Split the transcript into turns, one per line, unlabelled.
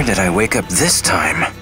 Where did I wake up this time?